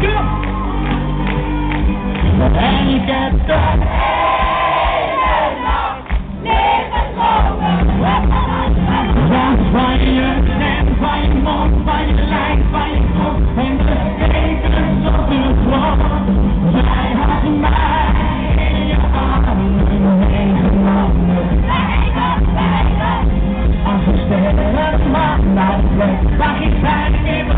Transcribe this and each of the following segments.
Get up! And you can't stop! Friday,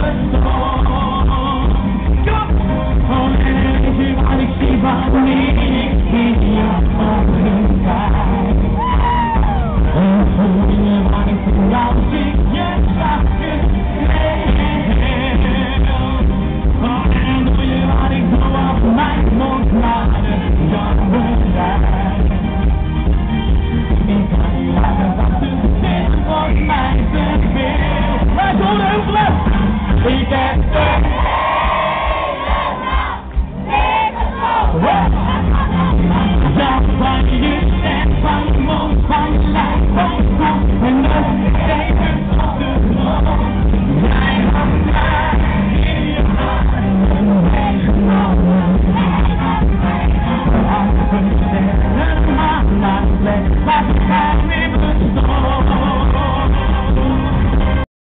We got that.